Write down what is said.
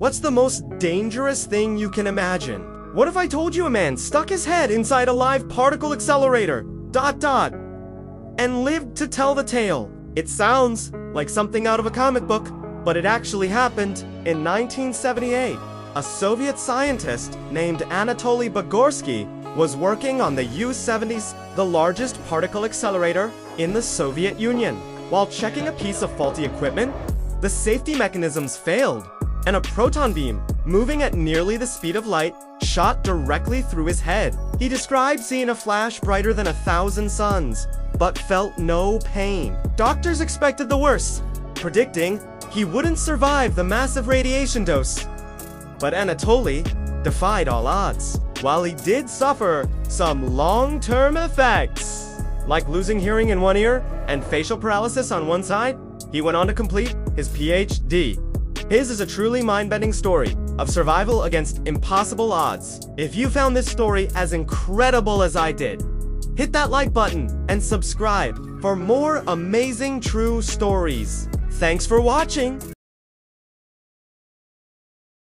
What's the most dangerous thing you can imagine? What if I told you a man stuck his head inside a live particle accelerator, dot dot, and lived to tell the tale? It sounds like something out of a comic book, but it actually happened in 1978. A Soviet scientist named Anatoly Bugorski was working on the U-70s, the largest particle accelerator in the Soviet Union. While checking a piece of faulty equipment, the safety mechanisms failed, and a proton beam, moving at nearly the speed of light, shot directly through his head. He described seeing a flash brighter than a thousand suns, but felt no pain. Doctors expected the worst, predicting he wouldn't survive the massive radiation dose. But Anatoly defied all odds. While he did suffer some long-term effects, like losing hearing in one ear and facial paralysis on one side, he went on to complete his PhD. His is a truly mind-bending story of survival against impossible odds. If you found this story as incredible as I did, hit that like button and subscribe for more amazing true stories. Thanks for watching!